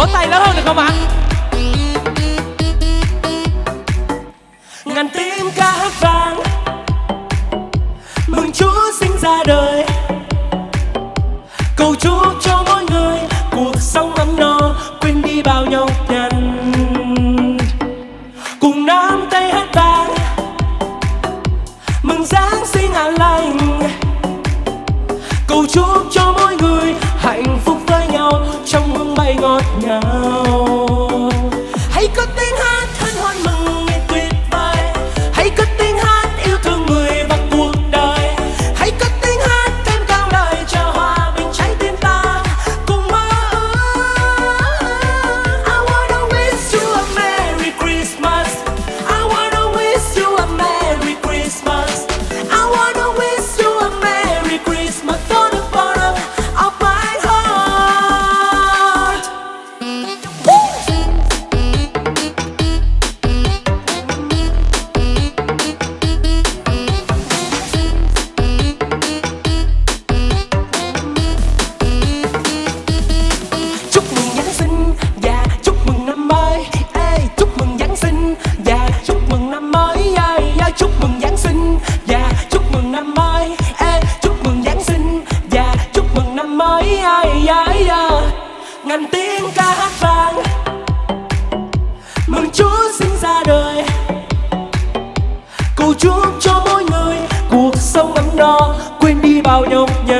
vỗ tay lớn hơn được không ạ? Ngàn tím ca hát vang, mừng chúa sinh ra đời. Cầu chúc cho mỗi người cuộc sống ấm no, quên đi bao nhau nhằn. Cùng nắm tay hát vang, mừng giáng sinh an lành. Cầu chúc cho mỗi ngọt ngào. Hãy có tiếng ngàn tiếng ca hát vang. Mừng chúa sinh ra đời. Cầu chúc cho mỗi người cuộc sống ấm no quên đi bao nhọc nhằn